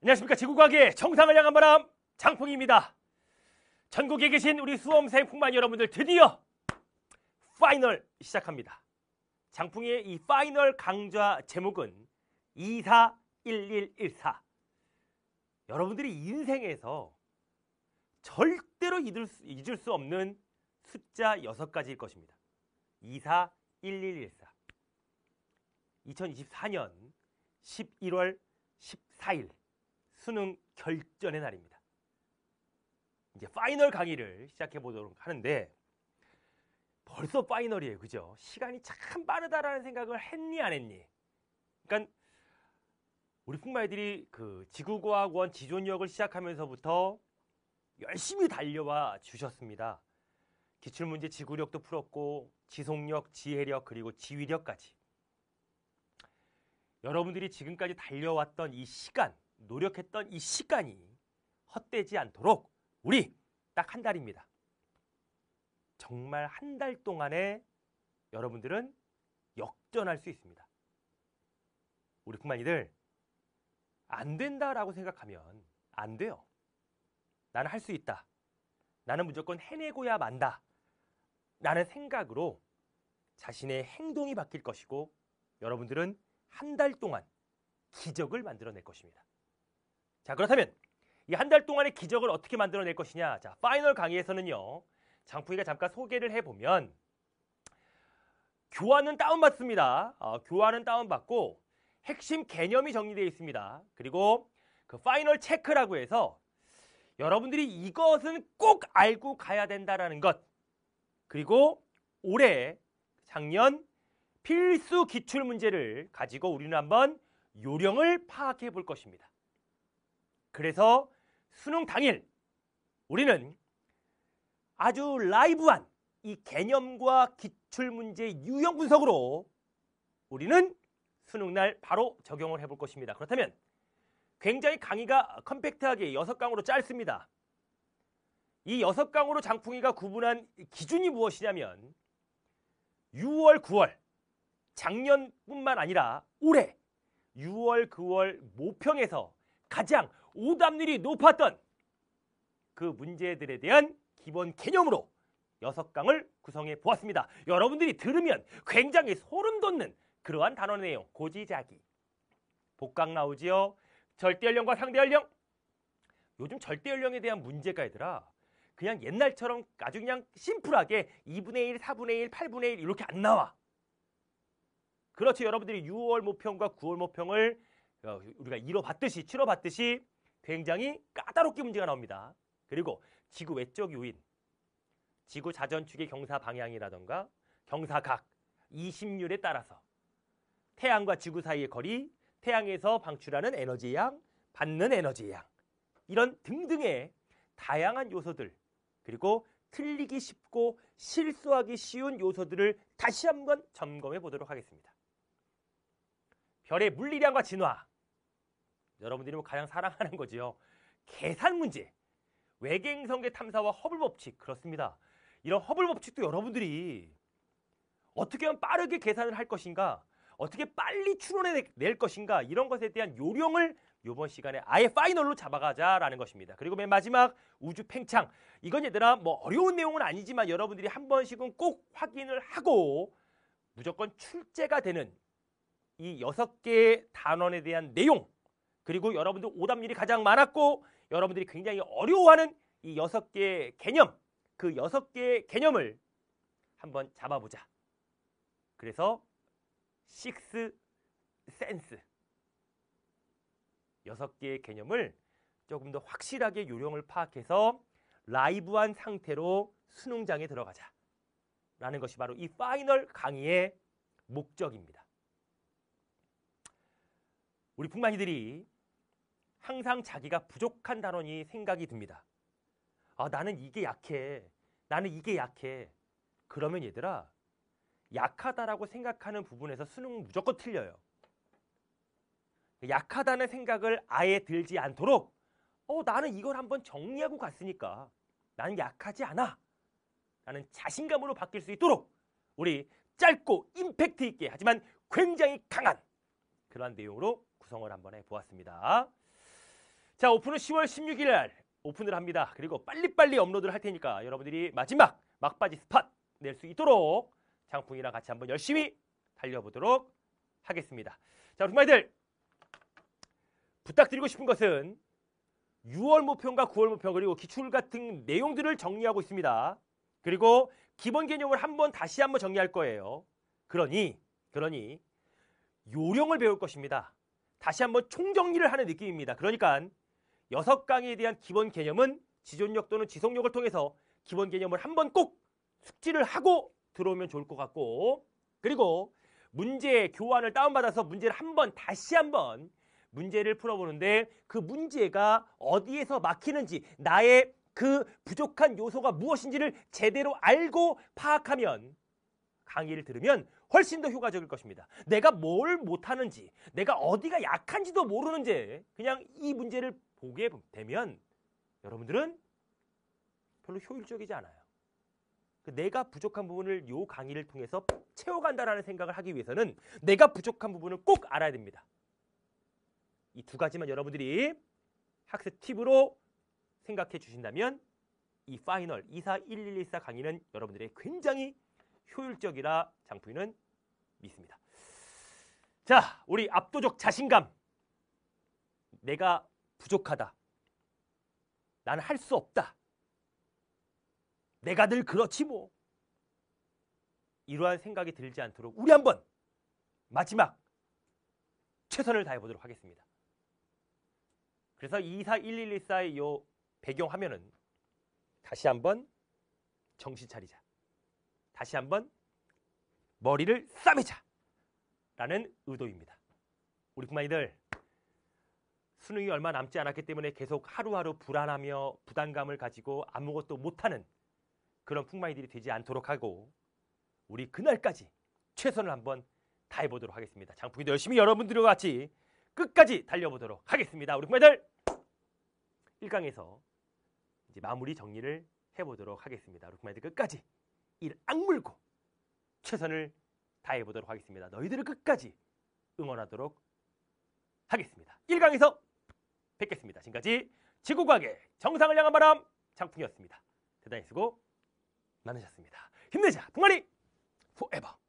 안녕하십니까 지구과학의 정상을 향한 바람 장풍입니다. 전국에 계신 우리 수험생 풍만 여러분들 드디어 파이널 시작합니다. 장풍의 이 파이널 강좌 제목은 241114 여러분들이 인생에서 절대로 잊을 수, 잊을 수 없는 숫자 6가지일 것입니다. 241114 2024년 11월 14일 수능 결전의 날입니다. 이제 파이널 강의를 시작해 보도록 하는데 벌써 파이널이에요. 그죠? 시간이 참 빠르다라는 생각을 했니 안 했니? 그러니까 우리 풍만이들이 그 지구과학원 지존력을 시작하면서부터 열심히 달려와 주셨습니다. 기출문제 지구력도 풀었고 지속력, 지혜력 그리고 지휘력까지 여러분들이 지금까지 달려왔던 이 시간, 노력했던 이 시간이 헛되지 않도록 우리 딱 한 달입니다. 정말 한 달 동안에 여러분들은 역전할 수 있습니다. 우리 풍만이들 안 된다라고 생각하면 안 돼요. 나는 할 수 있다. 나는 무조건 해내고야 만다. 라는 생각으로 자신의 행동이 바뀔 것이고 여러분들은 한 달 동안 기적을 만들어낼 것입니다. 자, 그렇다면 이 한 달 동안의 기적을 어떻게 만들어낼 것이냐? 자, 파이널 강의에서는요. 장풍이가 잠깐 소개를 해보면 교안은 다운받습니다. 어, 교안은 다운받고 핵심 개념이 정리되어 있습니다. 그리고 그 파이널 체크라고 해서 여러분들이 이것은 꼭 알고 가야 된다라는 것. 그리고 올해 작년 필수 기출 문제를 가지고 우리는 한번 요령을 파악해 볼 것입니다. 그래서 수능 당일 우리는 아주 라이브한 이 개념과 기출 문제 유형 분석으로 우리는 수능 날 바로 적용을 해볼 것입니다. 그렇다면 굉장히 강의가 컴팩트하게 6강으로 짧습니다. 이 6강으로 장풍이가 구분한 기준이 무엇이냐면 6월, 9월 작년뿐만 아니라 올해 6월, 9월 모평에서 가장 오답률이 높았던 그 문제들에 대한 기본 개념으로 6강을 구성해 보았습니다. 여러분들이 들으면 굉장히 소름 돋는 그러한 단어 내용 고지자기 복강 나오지요. 절대연령과 상대연령 요즘 절대연령에 대한 문제가 얘들아 그냥 옛날처럼 아주 그냥 심플하게 2분의 1, 4분의 1, 8분의 1 이렇게 안 나와. 그렇죠. 여러분들이 6월 모평과 9월 모평을 어, 우리가 이뤄봤듯이 치러봤듯이 굉장히 까다롭게 문제가 나옵니다. 그리고 지구 외적 요인, 지구 자전축의 경사 방향이라던가 경사각, 이심률에 따라서 태양과 지구 사이의 거리, 태양에서 방출하는 에너지의 양, 받는 에너지의 양 이런 등등의 다양한 요소들 그리고 틀리기 쉽고 실수하기 쉬운 요소들을 다시 한번 점검해 보도록 하겠습니다. 별의 물리량과 진화 여러분들이 뭐 가장 사랑하는 거지요. 계산 문제 외계행성계 탐사와 허블 법칙 그렇습니다. 이런 허블 법칙도 여러분들이 어떻게 하면 빠르게 계산을 할 것인가 어떻게 빨리 추론해낼 것인가 이런 것에 대한 요령을 이번 시간에 아예 파이널로 잡아가자라는 것입니다. 그리고 맨 마지막 우주 팽창 이건 얘들아 뭐 어려운 내용은 아니지만 여러분들이 한 번씩은 꼭 확인을 하고 무조건 출제가 되는 이 여섯 개의 단원에 대한 내용 그리고 여러분들 오답률이 가장 많았고 여러분들이 굉장히 어려워하는 이 여섯 개의 개념 그 여섯 개의 개념을 한번 잡아보자. 그래서 six sense 여섯 개의 개념을 조금 더 확실하게 요령을 파악해서 live한 상태로 수능장에 들어가자 라는 것이 바로 이 파이널 강의의 목적입니다. 우리 풍만이들이 항상 자기가 부족한 단원이 생각이 듭니다. 아, 나는 이게 약해. 나는 이게 약해. 그러면 얘들아, 약하다라고 생각하는 부분에서 수능 무조건 틀려요. 약하다는 생각을 아예 들지 않도록 어 나는 이걸 한번 정리하고 갔으니까 나는 약하지 않아 라는 자신감으로 바뀔 수 있도록 우리 짧고 임팩트 있게 하지만 굉장히 강한 그러한 내용으로 구성을 한번 해보았습니다. 자, 오픈은 10월 16일 날 오픈을 합니다. 그리고 빨리빨리 업로드를 할 테니까 여러분들이 마지막 막바지 스팟 낼 수 있도록 장풍이랑 같이 한번 열심히 달려보도록 하겠습니다. 자, 우리 말들 부탁드리고 싶은 것은 6월 목표과 9월 목표 그리고 기출 같은 내용들을 정리하고 있습니다. 그리고 기본 개념을 한번 다시 한번 정리할 거예요. 그러니 그러니 요령을 배울 것입니다. 다시 한번 총정리를 하는 느낌입니다. 그러니까 여섯 강의에 대한 기본 개념은 지존력 또는 지속력을 통해서 기본 개념을 한 번 꼭 숙지를 하고 들어오면 좋을 것 같고 그리고 문제 교환을 다운받아서 문제를 한 번 다시 한번 문제를 풀어보는데 그 문제가 어디에서 막히는지 나의 그 부족한 요소가 무엇인지를 제대로 알고 파악하면 강의를 들으면 훨씬 더 효과적일 것입니다. 내가 뭘 못하는지, 내가 어디가 약한지도 모르는지 그냥 이 문제를 보게 되면 여러분들은 별로 효율적이지 않아요. 그 내가 부족한 부분을 요 강의를 통해서 채워간다라는 생각을 하기 위해서는 내가 부족한 부분을 꼭 알아야 됩니다. 이 두 가지만 여러분들이 학습 팁으로 생각해 주신다면 이 파이널 241114 강의는 여러분들의 굉장히 효율적이라 장풍이는 믿습니다. 자, 우리 압도적 자신감. 내가 부족하다. 나는 할 수 없다. 내가 늘 그렇지 뭐. 이러한 생각이 들지 않도록 우리 한번 마지막 최선을 다해 보도록 하겠습니다. 그래서 241114의 요 배경 화면은 다시 한번 정신 차리자. 다시 한번 머리를 싸매자. 라는 의도입니다. 우리 국만이들 수능이 얼마 남지 않았기 때문에 계속 하루하루 불안하며 부담감을 가지고 아무것도 못하는 그런 풍마이들이 되지 않도록 하고 우리 그날까지 최선을 한번 다해보도록 하겠습니다. 장풍이도 열심히 여러분들과 같이 끝까지 달려보도록 하겠습니다. 우리 국민들 1강에서 이제 마무리 정리를 해보도록 하겠습니다. 우리 국민들 끝까지 일 악물고 최선을 다해보도록 하겠습니다. 너희들을 끝까지 응원하도록 하겠습니다. 1강에서 뵙겠습니다. 지금까지 지구과학의 정상을 향한 바람 장풍이었습니다. 대단히 수고 많으셨습니다. 힘내자, 풍마리 포에버!